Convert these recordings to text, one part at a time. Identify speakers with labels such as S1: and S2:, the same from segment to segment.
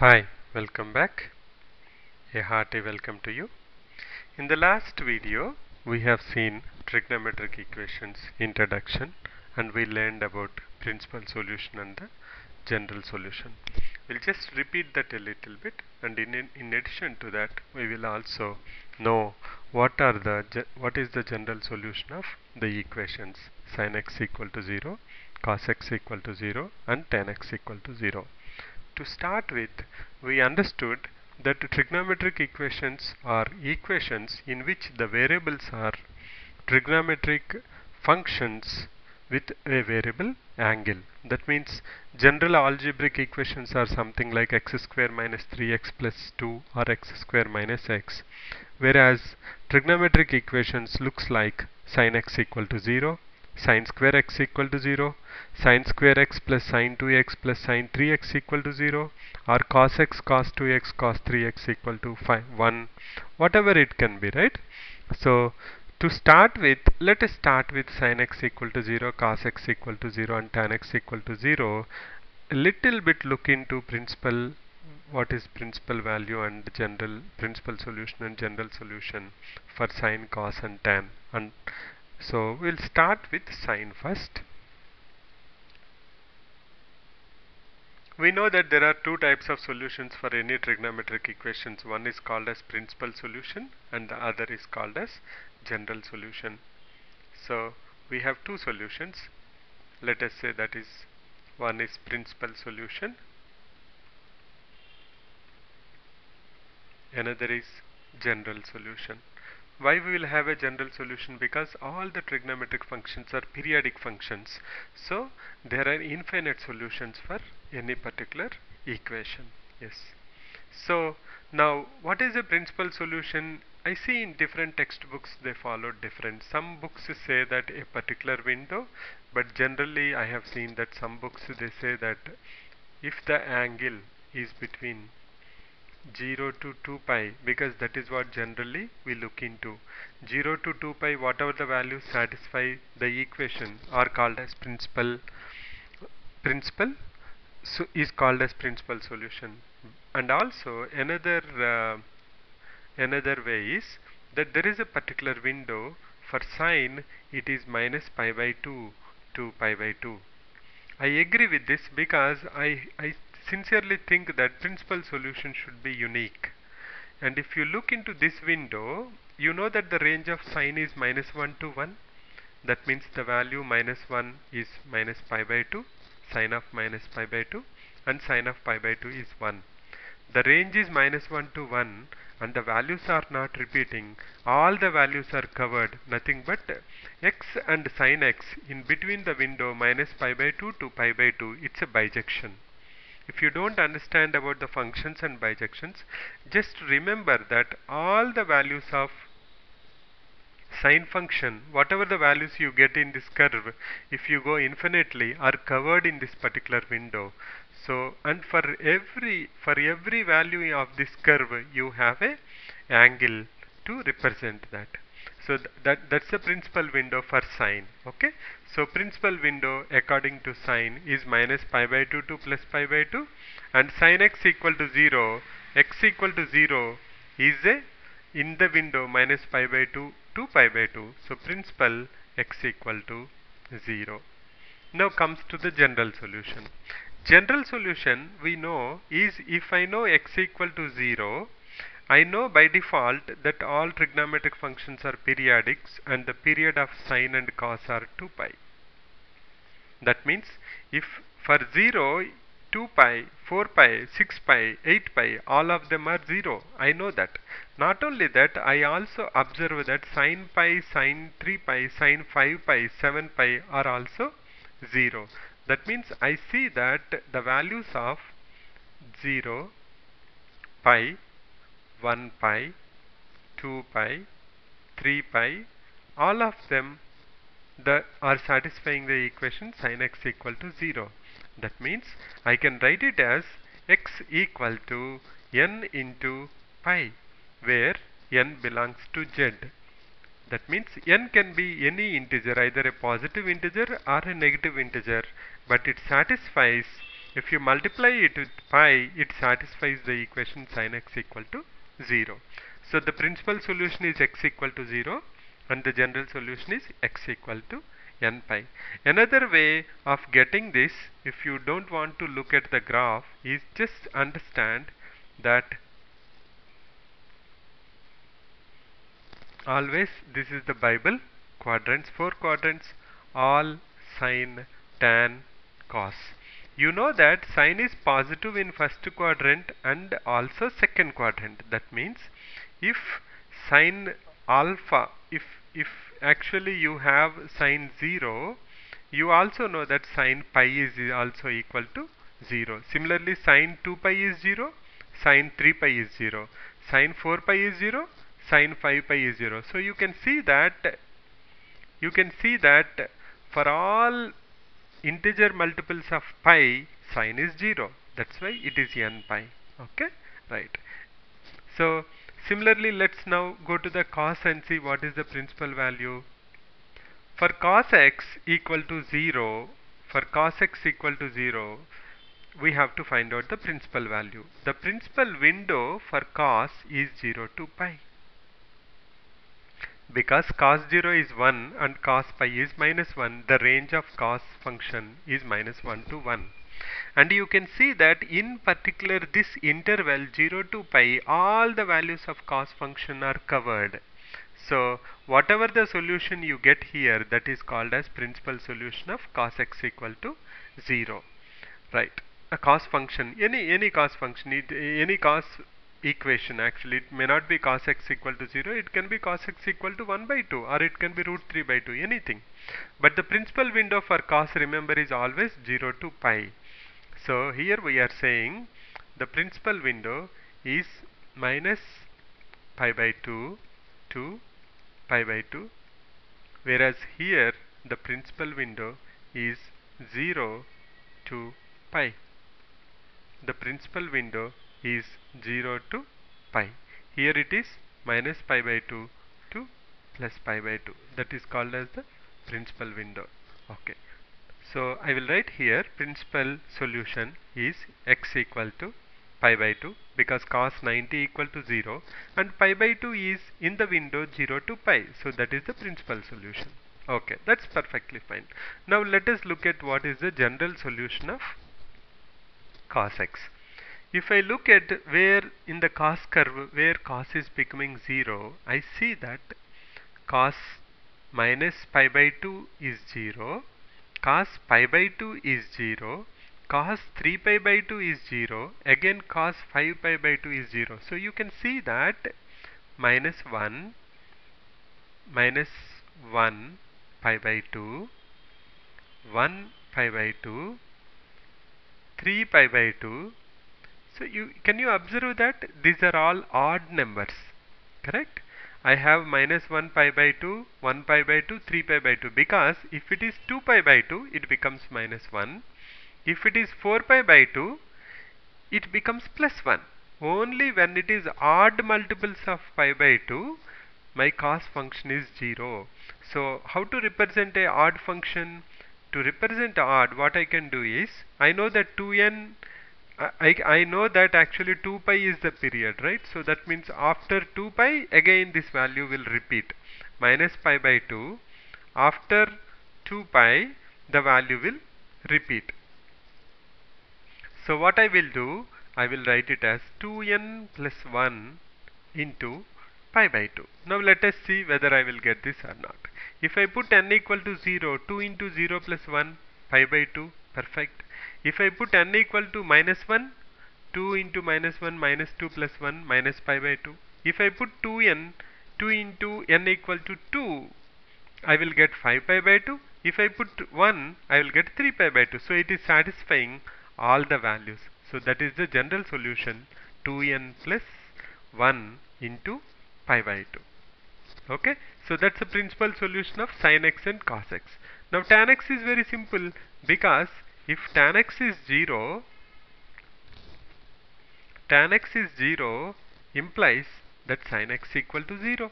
S1: Hi, welcome back. A hearty welcome to you. In the last video, we have seen trigonometric equations introduction and we learned about principal solution and the general solution. We'll just repeat that a little bit and in, in addition to that, we will also know what are the what is the general solution of the equations sin x equal to 0, cos x equal to 0 and tan x equal to 0 to start with, we understood that trigonometric equations are equations in which the variables are trigonometric functions with a variable angle. That means general algebraic equations are something like x square minus 3x plus 2 or x square minus x. Whereas trigonometric equations looks like sin x equal to 0, sin square x equal to 0, sin square x plus sin 2x plus sin 3x equal to 0 or cos x cos 2x cos 3x equal to 5, 1 whatever it can be right. So to start with let us start with sin x equal to 0 cos x equal to 0 and tan x equal to 0 a little bit look into principal what is principal value and general principal solution and general solution for sine cos and tan and so we'll start with sine first. We know that there are two types of solutions for any trigonometric equations. One is called as principal solution and the other is called as general solution. So we have two solutions. Let us say that is one is principal solution. Another is general solution. Why we will have a general solution? Because all the trigonometric functions are periodic functions. So there are infinite solutions for any particular equation. Yes. So now what is a principal solution? I see in different textbooks they follow different. Some books say that a particular window, but generally I have seen that some books they say that if the angle is between 0 to 2 pi because that is what generally we look into. 0 to 2 pi whatever the values satisfy the equation are called as principal principal so is called as principal solution. And also another uh, another way is that there is a particular window for sine it is minus pi by 2 to pi by 2 I agree with this because I, I sincerely think that principal solution should be unique. And if you look into this window, you know that the range of sine is minus 1 to 1. That means the value minus 1 is minus pi by 2, sine of minus pi by 2 and sine of pi by 2 is 1. The range is minus 1 to 1 and the values are not repeating. All the values are covered, nothing but x and sine x in between the window minus pi by 2 to pi by 2, it's a bijection. If you don't understand about the functions and bijections, just remember that all the values of sine function, whatever the values you get in this curve, if you go infinitely, are covered in this particular window. So, and for every for every value of this curve, you have a angle to represent that. So th that that's the principal window for sine. Okay. So principal window according to sine is minus pi by 2 to plus pi by 2 and sine x equal to 0 x equal to 0 is a in the window minus pi by 2 to pi by 2. So principal x equal to 0. Now comes to the general solution. General solution we know is if I know x equal to 0 I know by default that all trigonometric functions are periodics and the period of sine and cos are 2 pi. That means if for 0, 2 pi, 4 pi, 6 pi, 8 pi, all of them are 0. I know that. Not only that, I also observe that sine pi, sine 3 pi, sine 5 pi, 7 pi are also 0. That means I see that the values of 0, pi, 1 pi, 2 pi, 3 pi, all of them the, are satisfying the equation sin x equal to 0. That means I can write it as x equal to n into pi where n belongs to z. That means n can be any integer either a positive integer or a negative integer but it satisfies if you multiply it with pi it satisfies the equation sin x equal to 0 so the principal solution is x equal to 0 and the general solution is x equal to n pi. Another way of getting this if you don't want to look at the graph is just understand that always this is the Bible quadrants four quadrants all sine tan cos you know that sine is positive in first quadrant and also second quadrant. That means if sine alpha if if actually you have sine 0 you also know that sine pi is also equal to 0 similarly sine 2 pi is 0 sine 3 pi is 0 sine 4 pi is 0 sine 5 pi is 0 so you can see that you can see that for all integer multiples of pi sine is 0 that's why it is n pi. Okay? Right. So similarly let's now go to the cos and see what is the principal value. For cos x equal to 0 for cos x equal to 0 we have to find out the principal value. The principal window for cos is 0 to pi because cos 0 is 1 and cos pi is minus 1 the range of cos function is minus 1 to 1 and you can see that in particular this interval 0 to pi all the values of cos function are covered. So whatever the solution you get here that is called as principal solution of cos x equal to 0 right. A cos function any any cos function any cos equation actually. It may not be cos x equal to 0 it can be cos x equal to 1 by 2 or it can be root 3 by 2 anything. But the principal window for cos remember is always 0 to pi. So here we are saying the principal window is minus pi by 2 to pi by 2 whereas here the principal window is 0 to pi. The principal window is 0 to pi. Here it is minus pi by 2 to plus pi by 2. That is called as the principal window. Okay. So I will write here principal solution is x equal to pi by 2 because cos 90 equal to 0 and pi by 2 is in the window 0 to pi. So that is the principal solution. Okay, that's perfectly fine. Now let us look at what is the general solution of cos x. If I look at where in the cos curve where cos is becoming 0 I see that cos minus pi by 2 is 0 cos pi by 2 is 0 cos 3 pi by 2 is 0 again cos 5 pi by 2 is 0 so you can see that minus 1 minus 1 pi by 2 1 pi by 2 3 pi by 2 so you can you observe that these are all odd numbers, correct? I have minus 1 pi by 2, 1 pi by 2, 3 pi by 2 because if it is 2 pi by 2 it becomes minus 1. If it is 4 pi by 2 it becomes plus 1. Only when it is odd multiples of pi by 2 my cos function is 0. So how to represent a odd function? To represent odd what I can do is I know that 2n I, I know that actually 2 pi is the period right? So that means after 2 pi again this value will repeat. Minus pi by 2 after 2 pi the value will repeat. So what I will do I will write it as 2n plus 1 into pi by 2 now let us see whether I will get this or not. If I put n equal to 0 2 into 0 plus 1 pi by 2 perfect if I put n equal to minus 1, 2 into minus 1 minus 2 plus 1 minus pi by 2. If I put 2n, 2 into n equal to 2, I will get 5 pi by 2. If I put 1, I will get 3 pi by 2. So it is satisfying all the values. So that is the general solution 2n plus 1 into pi by 2. Okay, so that's the principal solution of sin x and cos x. Now tan x is very simple because if tan x is 0 tan x is 0 implies that sin x equal to 0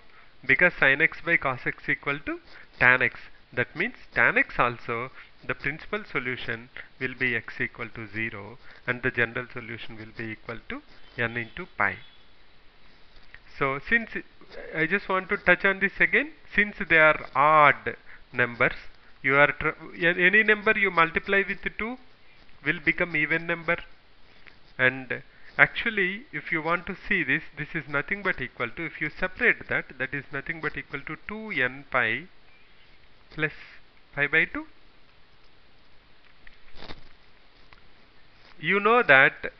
S1: because sin x by cos x equal to tan x that means tan x also the principal solution will be x equal to 0 and the general solution will be equal to n into pi. So since I just want to touch on this again since they are odd numbers you are any number you multiply with 2 will become even number. And actually if you want to see this this is nothing but equal to if you separate that that is nothing but equal to 2n pi plus pi by 2 you know that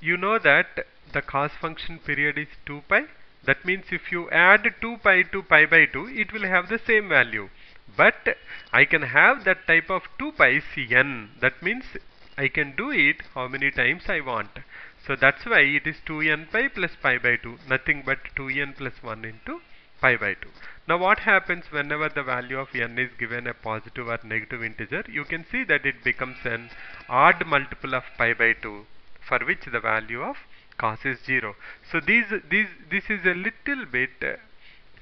S1: you know that the cos function period is 2 pi. That means if you add 2 pi to pi by 2 it will have the same value but I can have that type of 2 pi cn. That means I can do it how many times I want. So that's why it is 2n pi plus pi by 2 nothing but 2n plus 1 into pi by 2 now what happens whenever the value of n is given a positive or negative integer? You can see that it becomes an odd multiple of pi by 2 for which the value of cos is 0 so these these this is a little bit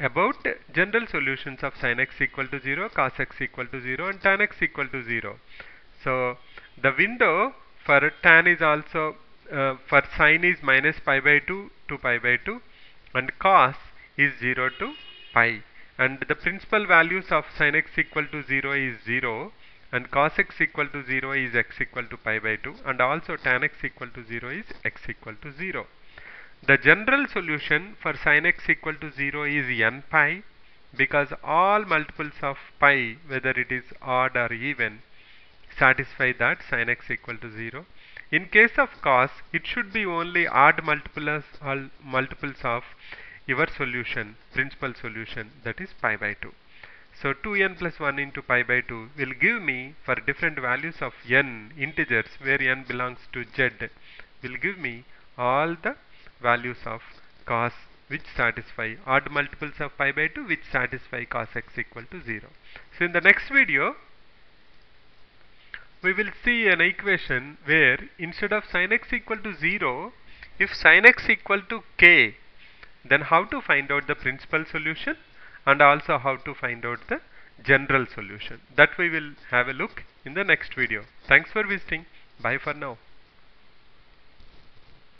S1: about general solutions of sin x equal to 0, cos x equal to 0 and tan x equal to 0. So the window for tan is also uh, for sin is minus pi by 2 to pi by 2 and cos is 0 to pi and the principal values of sin x equal to 0 is 0 and cos x equal to 0 is x equal to pi by 2 and also tan x equal to 0 is x equal to 0. The general solution for sin x equal to 0 is n pi because all multiples of pi whether it is odd or even satisfy that sin x equal to 0. In case of cos it should be only odd multiples, multiples of your solution principal solution that is pi by 2. So 2n plus 1 into pi by 2 will give me for different values of n integers where n belongs to z will give me all the values of cos which satisfy odd multiples of pi by 2 which satisfy cos x equal to 0. So in the next video we will see an equation where instead of sin x equal to 0 if sin x equal to k then how to find out the principal solution and also how to find out the general solution that we will have a look in the next video. Thanks for visiting. Bye for now.